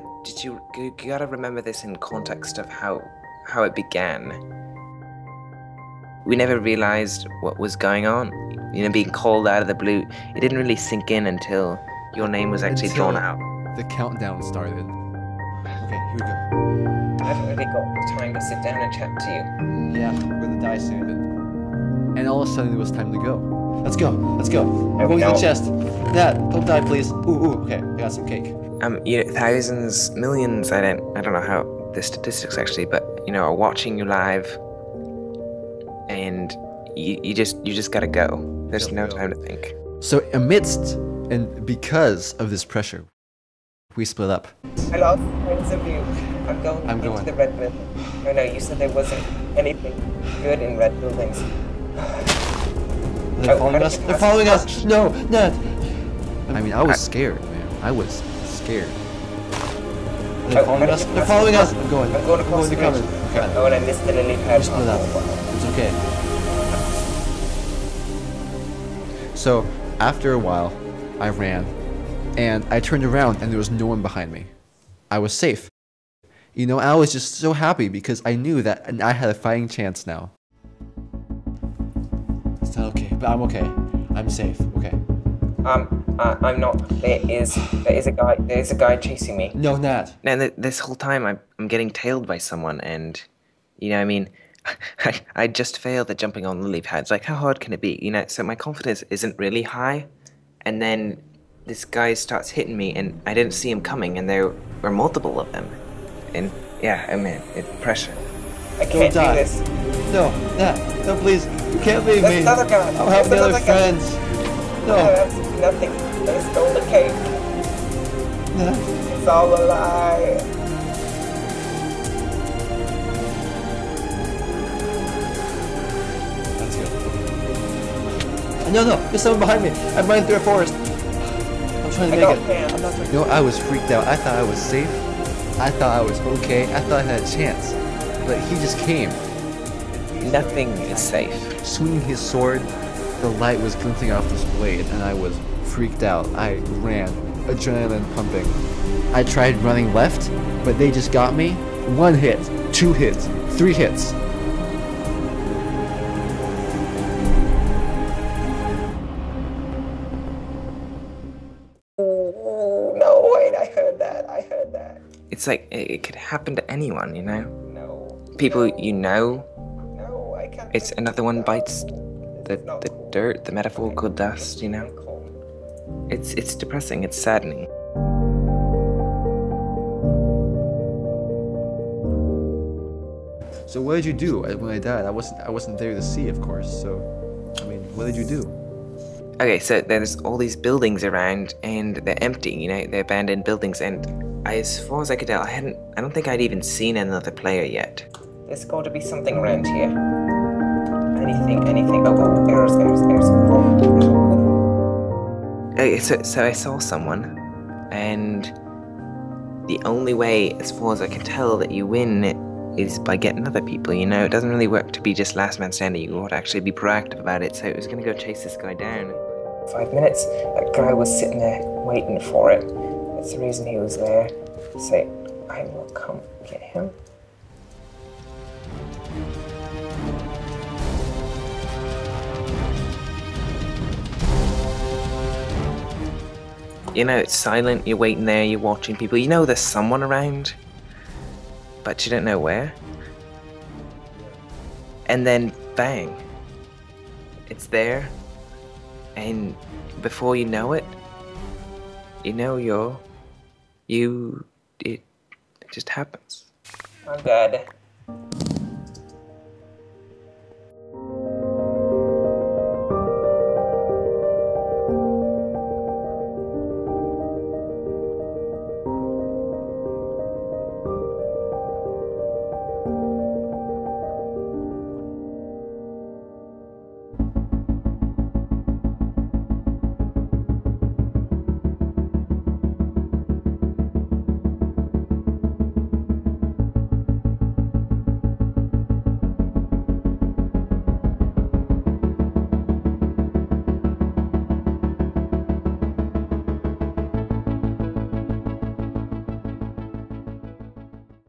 but did you, you you gotta remember this in context of how how it began. We never realized what was going on. You know, being called out of the blue, it didn't really sink in until your name was actually Until- drawn out. The countdown started. Okay, here we go. I haven't really got time to sit down and chat to you. Yeah, where the dice ended. And all of a sudden it was time to go. Let's go, let's go. We're going to the chest. Dad, don't die, please. Ooh, ooh, okay, I got some cake. Um, you know, thousands, millions. I don't, I don't know how the statistics actually, but you know, are watching you live, and you, you just, you just gotta go. There's Gotta no go. time to think. So amidst and because of this pressure, we split up. I lost friends of you. I'm going I'm into going. the red building. I know you said there wasn't anything good in red buildings. They're Oh, following how us. They're following us. touch? No, Ned. I mean, I was scared, man. I was scared. They're Oh, following us. They're following us. I'm going. I'm going across I'm the going bridge. to cover. Okay. Oh, and I missed the lily pad. We split up. It's okay. So, after a while, I ran, and I turned around, and there was no one behind me. I was safe. You know, I was just so happy because I knew that I had a fighting chance now. It's not okay, but I'm okay. I'm safe. Okay. Um, uh, I'm not. There is, there is a guy. There is a guy chasing me. No, not. And th- this whole time, I'm, I'm getting tailed by someone, and you know, I mean, I, I just failed at jumping on lily pads. Like, how hard can it be? You know, so my confidence isn't really high, and then this guy starts hitting me, and I didn't see him coming, and there were multiple of them, and yeah, I mean, it's pressure. I can't do die. this. No, no, No, please. You can't leave There's me. another guy. I'll help There's the other another guy. friends. No, No. that's nothing. They stole the cake. Nat. It's all a lie. Let's go. No, no, there's someone behind me. I'm running through a forest. I'm trying to I make it. pants. I'm not trying. You know, I was freaked out. I thought I was safe. I thought I was okay. I thought I had a chance. But he just came, Nothing is safe. swinging his sword. The light was glinting off his blade, and I was freaked out. I ran, adrenaline pumping. I tried running left, but they just got me. One hit, two hits, three hits. No, wait, I heard that. I heard that. It's like it, it could happen to anyone, you know? No. People you know. No, I can't. It's another one bites the the dirt, the metaphorical dust, you know? It's it's depressing, it's saddening. So what did you do when I died? I wasn't I wasn't there to see, of course. So, I mean, what did you do? Okay, so there's all these buildings around and they're empty, you know, they're abandoned buildings and I, as far as I could tell, I hadn't I don't think I'd even seen another player yet. There's got to be something around here. Anything, anything. Oh, oh, there's, there's, there's. Okay, so, so I saw someone and the only way, as far as I can tell, that you win is by getting other people, you know? It doesn't really work to be just last man standing, you ought to actually be proactive about it, so I was gonna go chase this guy down. Five minutes, that guy was sitting there waiting for it. That's the reason he was there. Say, I will come get him. You know, it's silent, you're waiting there, you're watching people. You know there's someone around, but you don't know where. And then, bang, it's there. And before you know it, you know you're. You. It, just happens. I'm dead.